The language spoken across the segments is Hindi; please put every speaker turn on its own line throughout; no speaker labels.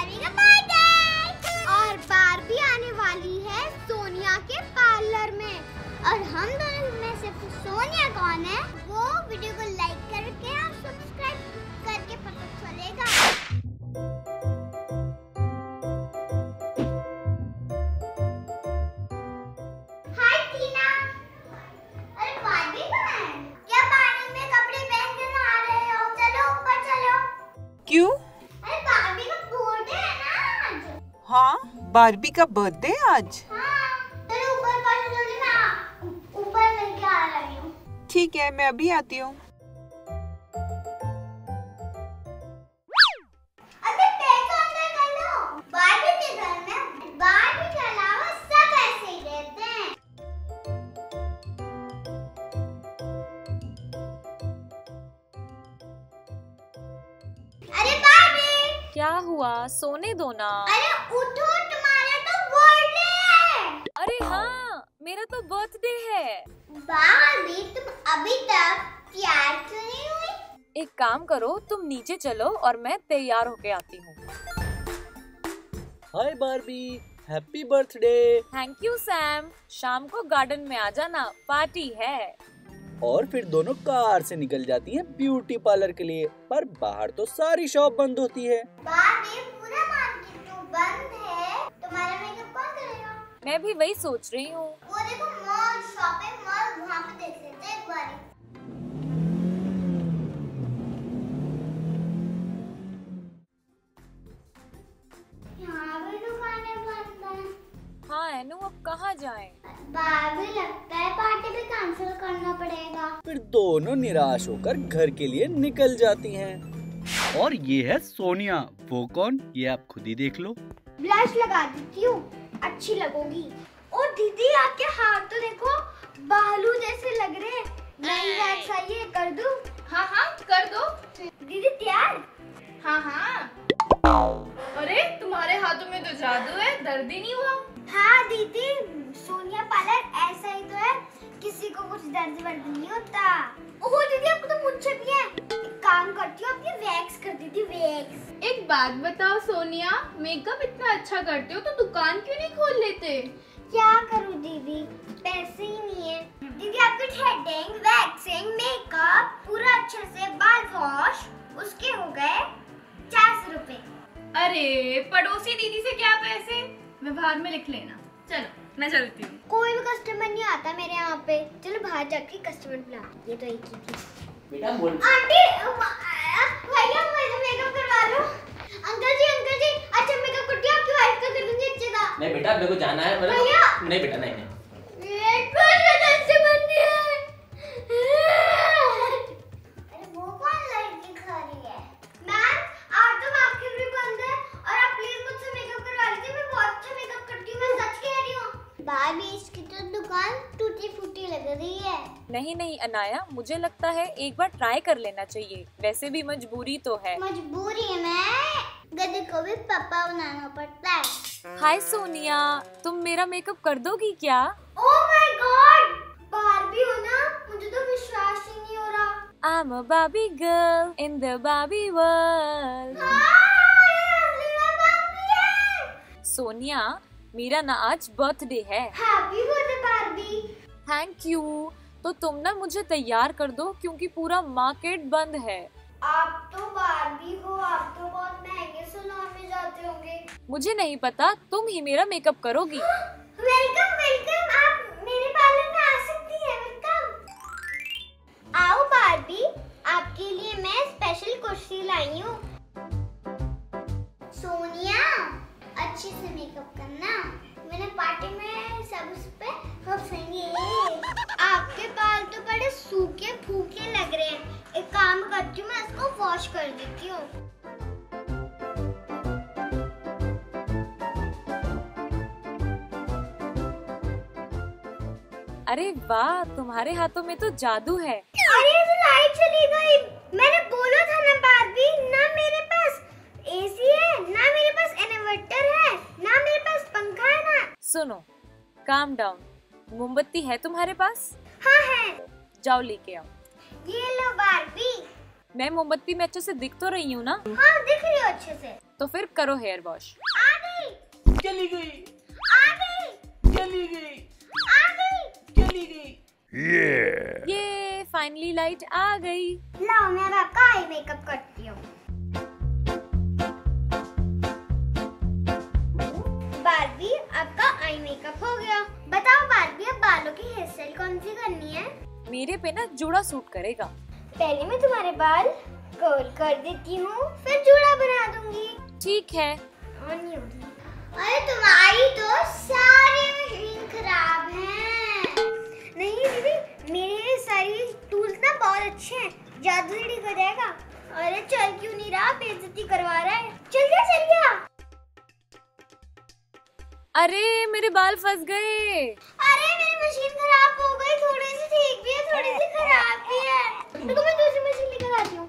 बारबी का बर्थडे और बारबी आने वाली है सोनिया के पार्लर में। और हम दोनों में से सोनिया कौन है, वो वीडियो को लाइक करके और सब्सक्राइब करके पता चलेगा। बारबी का बर्थडे आज?
हाँ
ऊपर मैं ऊपर लेके आ रही
ठीक है मैं अभी आती हूँ।
अबे पैसा अंदर कर लो। बारबी के घर में बारबी के अलावा सब ऐसे ही रहते हैं। अरे बारबी!
क्या हुआ? सोने दो ना।
अरे उठो तुम्हारा तो बर्थडे है
अरे हाँ मेरा तो बर्थडे है।
बारबी तुम अभी तक तैयार क्यों नहीं हुई?
एक काम करो तुम नीचे चलो और मैं तैयार होके आती हूँ।
Hi Barbie happy birthday
thank you Sam शाम को गार्डन में आ जाना पार्टी है।
और फिर दोनों कार से निकल जाती हैं ब्यूटी पार्लर के लिए पर बाहर तो सारी शॉप बंद होती है।
बारबी पूरा मार्केट तो बंद है। तुम्हारा मेकअप कौन करेगा?
मैं भी वही सोच रही हूँ।
वो देखो मॉल शॉपिंग मॉल वहाँ पे देख लेते हैं एक बार यहाँ भी दुकानें बंद हैं।
हाँ एनु अब कहाँ जाएँ?
बारबी लगता है पार्टी भी कैंसिल करना पड़ेगा।
फिर दोनों निराश होकर घर के लिए निकल जाती हैं। और ये है सोनिया। वो कौन? ये आप खुद ही देख लो।
ब्लश लगा देती हूँ। अच्छी लगोगी। ओ दीदी आपके हाथ तो देखो बालू जैसे लग रहे हैं। नई वैक्स आई है कर दू।
हाँ हाँ कर दो।
दीदी तैयार?
हाँ हाँ। अरे तुम्हारे हाथों में तो जादू है दर्द ही नहीं हुआ।
हाँ दीदी सोनिया पार्लर ऐसा ही तो है। किसी को कुछ दर्द वर्द नहीं होता। ओह दीदी आपको तो मुझसे भी है। एक काम करती हूँ अपनी वैक्स कर दीदी वैक्स।
एक बात बताओ सोनिया मेकअप इतना अच्छा करते हो तो दुकान क्यों नहीं खोल लेते?
क्या करूँ दीदी? पैसे ही नहीं है। दीदी आपके थ्रेडिंग वैक्सिंग मेकअप पूरा अच्छे से बाल वॉश उसके हो गए चार सौ रुपए।
अरे पड़ोसी दीदी से क्या पैसे? व्यवहार में लिख लेना। मैं चलती हूँ।
कोई भी कस्टमर नहीं आता मेरे यहाँ पे। चलो बाहर जाके कस्टमर बुला। ये तो एक ही थी।
बेटा बोल।
आंटी भैया मुझे मेकअप करवा लो। अंकल जी अंकल जी अच्छा मेकअप करती हूँ आपकी वाइफ का कर दूँगी अच्छे का
नहीं बेटा मेरे को जाना है मतलब
भैया!
नहीं बेटा नहीं नहीं
एक बार का कस्टमर नहीं है अरे वो कौन लड़की खड़ी है मैम आज तो मार्केट भी बंद है और आप प्लीज़ मुझसे मेकअप करवा लीजिए मैं बहुत अच्छा मेकअप करती हूँ मैं सच कह रही हूँ भाभी इसकी तो दुकान टूटी फूटी लग रही है
नहीं नहीं अनाया मुझे लगता है एक बार ट्राई कर लेना चाहिए। वैसे भी मजबूरी तो है।
मजबूरी मैं गधे को भी पापा बनाना पड़ता है।
हाय सोनिया तुम मेरा मेकअप कर दोगी क्या?
ओह माय गॉड बारबी हो ना मुझे तो विश्वास ही नहीं हो रहा।
I'm a Barbie girl in the Barbie world.
Barbie है।
सोनिया मेरा ना आज बर्थडे है।
Happy birthday Barbie
thank you तो तुम ना मुझे तैयार कर दो क्योंकि पूरा मार्केट बंद है।
आप तो बारबी हो आप तो बहुत महँगे सलून में जाते होंगे।
मुझे नहीं पता तुम ही मेरा मेकअप करोगी।
वेलकम वेलकम आप मेरे पार्लर में आ सकती हैं वेलकम आओ बारबी आपके लिए मैं स्पेशल कुर्सी लाई हूँ। सोनिया अच्छे से मेकअप करना। मैंने पार्टी में सब उस पे हंसेंगे आपके बाल तो बड़े सूखे फूके लग रहे हैं। एक काम करती हूँ मैं इसको वॉश कर देती हूँ।
अरे वाह तुम्हारे हाथों में तो जादू है।
अरे तो लाइट चली गई। मैंने बोला था ना बारबी ना मेरे पास एसी है ना मेरे पास इन्वर्टर है ना मेरे पास पंखा है ना
सुनो काम डाउन मोमबत्ती है तुम्हारे पास?
हाँ है।
जाओ लेके आओ।
ये लो बारबी
मैं मोमबत्ती में अच्छे से दिख तो रही हूँ ना?
हाँ दिख रही हो अच्छे से।
तो फिर करो हेयर वॉश
आ गई
चली गई।
आ गई
चली गई।
आ गई
चली गई।
ये फाइनली लाइट आ गई।
लाओ मैं आपका आई मेकअप करती हूँ। बालों की हेयर स्टाइल कौन सी करनी है?
मेरे पे ना जूड़ा सूट करेगा।
पहले मैं तुम्हारे बाल कर्ल कर देती हूँ फिर जूड़ा बना दूँगी।
ठीक है।
और नहीं होगी अरे तुम्हारी तो सारी मशीन खराब है। नहीं दीदी मेरे सारी टूल्स ना बहुत अच्छे हैं। जादू ठीक हो जाएगा। अरे चल क्यों नहीं रहा? बेइज्जती करवा रहा है। चल गया चल गया
अरे मेरे बाल फंस गए।
अरे मेरी मशीन खराब हो गई थोड़ी सी ठीक भी है थोड़ी सी खराब भी है। रुको मैं दूसरी मशीन लेकर आती हूँ।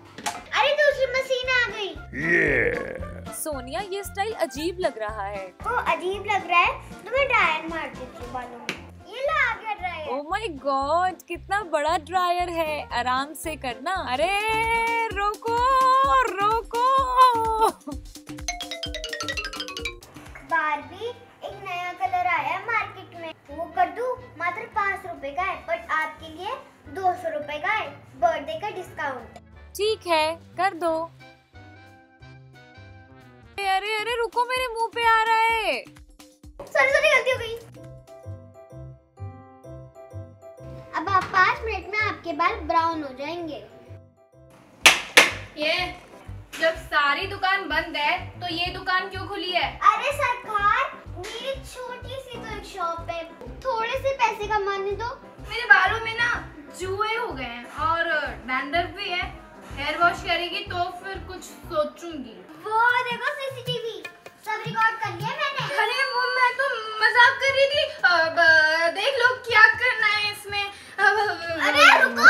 अरे दूसरी मशीन आ गई।
सोनिया ये स्टाइल अजीब लग रहा है।
को अजीब लग रहा है तो मैं ड्रायर मार देती हूँ बालों में। ये ला गया ड्रायर
ओ माय गॉड कितना बड़ा ड्रायर है। आराम से करना। अरे रोको रोको।
बारबी वो कर दूँ? मात्र पाँच रुपए का है बट आपके लिए दो सौ रुपए का है बर्थडे का डिस्काउंट
ठीक है कर दो। अरे अरे अरे रुको मेरे मुँह पे आ रहा है।
सॉरी सॉरी गलती हो गई। अब आप पाँच मिनट में आपके बाल ब्राउन हो जाएँगे।
ये जब सारी दुकान बंद है तो ये दुकान क्यों खुली है?
अरे सरकार मेरी पैसे कमाने दो।
मेरे बालों में ना जुए हो गए हैं और डैंड्रफ भी है। हेयर वॉश करेगी तो फिर कुछ सोचूँगी।
वो देखो सीसीटीवी सब रिकॉर्ड कर लिया मैंने।
अरे वो मैं तो मज़ाक कर रही थी। अब, देख लो क्या करना है इसमें। अब,
अरे रुको।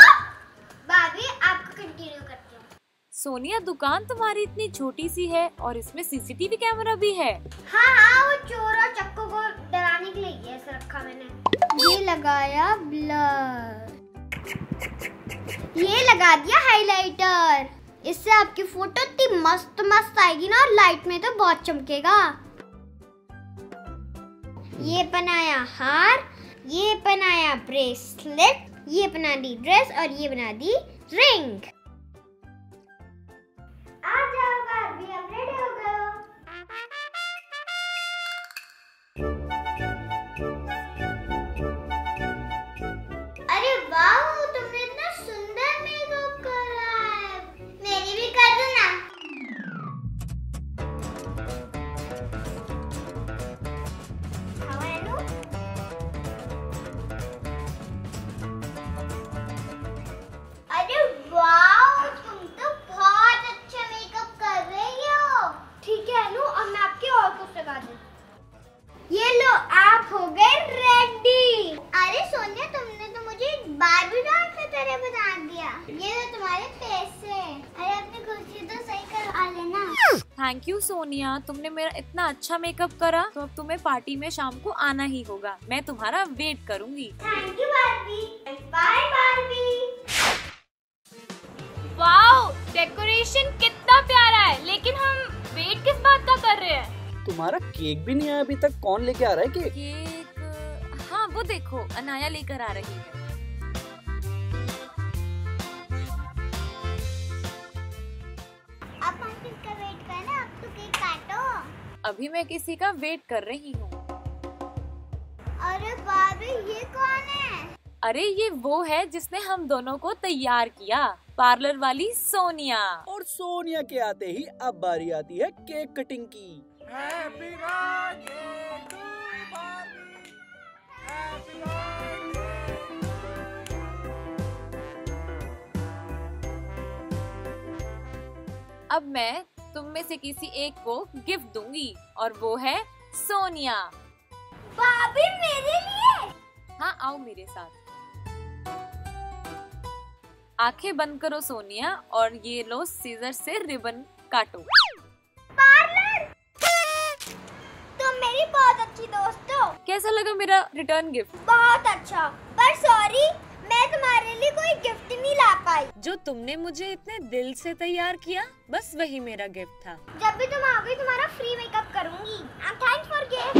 भाभी आपको कंटिन्यू करती हूँ।
सोनिया दुकान तुम्हारी इतनी छोटी सी है और इसमें सीसीटीवी कैमरा भी है।
हाँ हाँ वो चोर और चक्कू को डराने के लिए ये ऐसा रखा मैंने। ये लगाया ब्लर। ये लगा दिया हाइलाइटर। इससे आपकी फ़ोटो इतनी मस्त मस्त आएगी ना और लाइट में तो बहुत चमकेगा। ये बनाया हार, ये बनाया ब्रेसलेट, ये बना दी ड्रेस और ये बना दी रिंग। आ जाओ रेडी
थैंक यू सोनिया तुमने मेरा इतना अच्छा मेकअप करा तो अब तुम्हें पार्टी में शाम को आना ही होगा। मैं तुम्हारा वेट करूँगी।
Thank you Barbie bye Barbie
wow decoration कितना प्यारा है लेकिन हम वेट किस बात का कर रहे हैं?
तुम्हारा केक भी नहीं आया अभी तक? कौन लेके आ रहा है केक
केक हाँ वो देखो अनाया लेकर आ रही है। अभी मैं किसी का वेट कर रही हूँ।
अरे बाबी ये कौन है?
अरे ये वो है जिसने हम दोनों को तैयार किया पार्लर वाली सोनिया।
और सोनिया के आते ही अब बारी आती है केक कटिंग की।
अब मैं तुम में से किसी एक को गिफ्ट दूँगी और वो है सोनिया।
भाभी मेरे लिए?
हाँ आओ मेरे साथ। आँखें बंद करो सोनिया और ये लो सीजर से रिबन काटो।
पार्लर? तुम मेरी बहुत अच्छी दोस्त हो।
कैसा लगा मेरा रिटर्न गिफ्ट
बहुत अच्छा पर सॉरी मैं तुम्हारे लिए कोई गिफ्ट नहीं ला पाई।
जो तुमने मुझे इतने दिल से तैयार किया बस वही मेरा गिफ्ट था।
जब भी तुम आओगे तुम्हारा फ्री मेकअप करूँगी। Thanks for gift